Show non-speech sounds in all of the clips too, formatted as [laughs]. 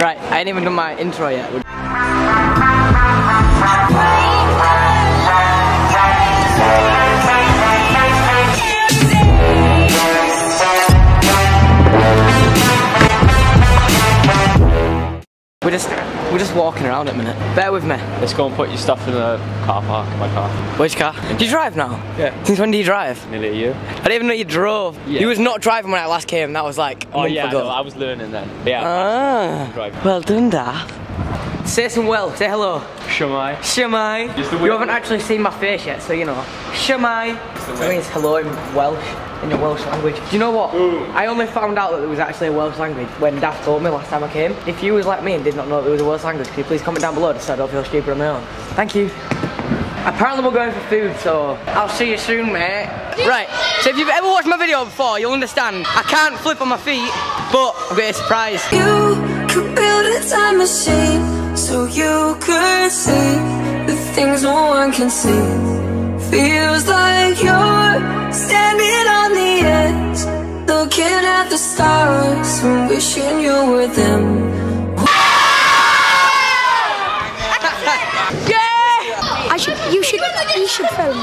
right? I ain't even done my intro yet. [laughs] We're just we're just walking around at the minute. Bear with me. Let's go and put your stuff in the car park, in my car. Which car? Do you drive now? Yeah. Since when do you drive? Nearly a year. I didn't even know you drove. Yeah. You was not driving when I last came. That was like a Oh yeah, ago. no, I was learning then. Yeah. Ah, well done, Daf. Say some well. Say hello. Shwmae. Shwmae. You haven't actually seen my face yet, so you know. Shwmae. That means hello in Welsh, in the Welsh language. Do you know what? I only found out that there was actually a Welsh language when Daf told me last time I came. If you was like me and did not know there was a Welsh language, could you please comment down below just so I don't feel stupid on my own? Thank you. Apparently we're going for food, so I'll see you soon, mate. Right, so if you've ever watched my video before, you'll understand. I can't flip on my feet, but I've got a surprise. You could build a time machine so you could see the things no one can see. Feels like you're standing on the edge, looking at the stars and wishing you were them. [laughs] Yeah! I should, you should, you should film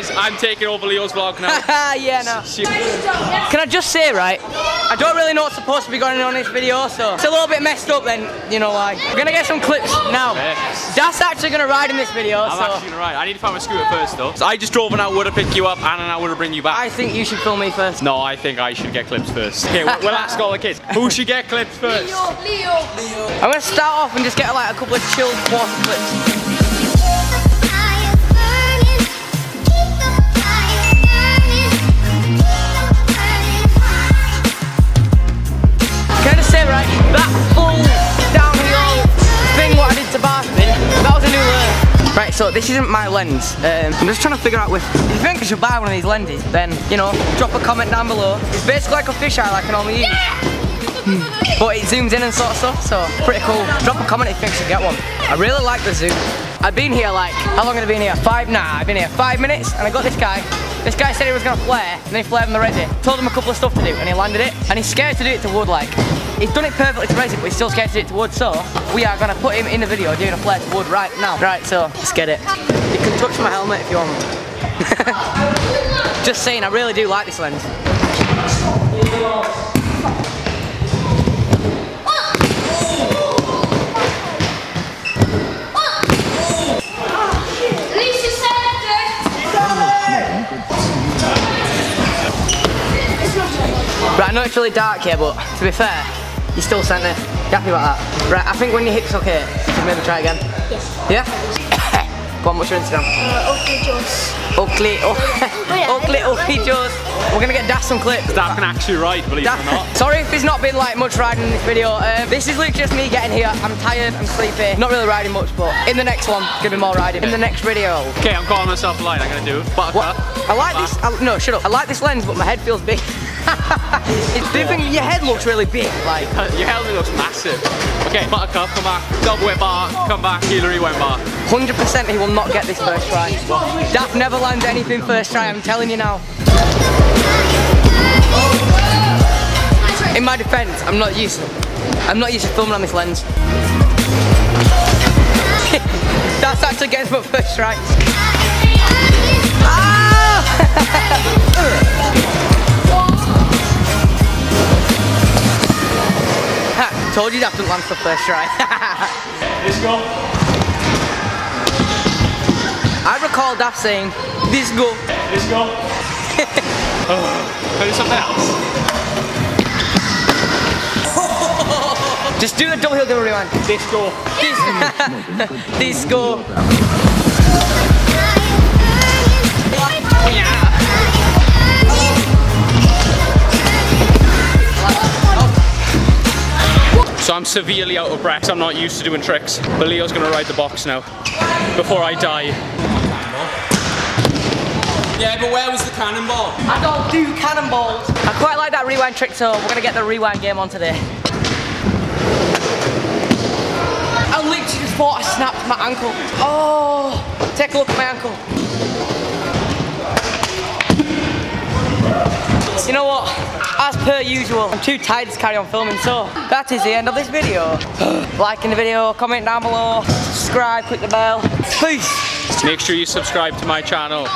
guys, I'm taking over Leo's vlog now. Ah, [laughs] yeah, no. See- Can I just say, right? I don't really know what's supposed to be going on in this video, so it's a little bit messed up. Then you know why. We're gonna get some clips now. Yes. That's actually gonna ride in this video, I'm so actually gonna ride. I need to find my scooter first though. So I just drove an hour to pick you up and an hour to bring you back. I think you should film me first. no, I think I should get clips first. Okay, we'll, we'll ask all the kids. Who should get clips first? leo leo I'm gonna start off and just get like a couple of chilled quarter clips. So this isn't my lens. Um, I'm just trying to figure out if, if you think I should buy one of these lenses, then, you know, drop a comment down below. It's basically like a fisheye like I can normally use. But it zooms in and sort of stuff, so pretty cool. Drop a comment if you think I should get one. I really like the zoom. I've been here like, how long have I been here? Five, nah, I've been here five minutes and I got this guy. This guy said he was gonna flare, and then he flared on the resi. Told him a couple of stuff to do, and he landed it. And he's scared to do it to wood, like. He's done it perfectly to resi, but he's still scared to do it to wood, so we are gonna put him in the video doing a flare to wood right now. Right, so, let's get it. You can touch my helmet if you want. [laughs] Just saying, I really do like this lens. I know it's really dark here, but to be fair, you still sent it. You happy about that? Right, I think when your hip's okay, you can maybe try again. Yes. Yeah? [coughs] Go on, what's your Instagram? Uh, okay, Joss. Oakley, oh, Oakley, Oakley Joes. We're gonna get Dash some clips. That can actually ride, believe it or not. Sorry if there's not been like much riding in this video. Um, this is literally just me getting here. I'm tired, I'm sleepy. Not really riding much, but in the next one, gonna be more riding. In the next video. Okay, I'm calling myself a line. I'm gonna do What? I like this. I, no, shut up. I like this lens, but my head feels big. [laughs] [laughs] it's, do you think your head looks really big? Like, [laughs] Your helmet looks massive. Okay, buttercup, come back. Double whip bar, come back. Hillary went bar. 100% he will not get this first try. Daf never lands anything first try, I'm telling you now. In my defense, I'm not used to, I'm not used to filming on this lens. [laughs] That's actually getting my first try. Ha, ah! Told you that didn't land for first try. Let's go. I recall Daf saying, this go. Let's go. Can I do something else? Just do a double heel double rewind. Let's go. This go. [laughs] I'm severely out of breath. I'm not used to doing tricks. But Leo's gonna ride the box now. Before I die. Yeah, but where was the cannonball? I don't do cannonballs. I quite like that rewind trick, so we're gonna get the rewind game on today. I literally just thought I snapped my ankle. Oh, take a look at my ankle. You know what? As per usual, I'm too tired to carry on filming, so that is the end of this video. [gasps] Liking the video, comment down below, subscribe, click the bell. Peace. Make sure you subscribe to my channel.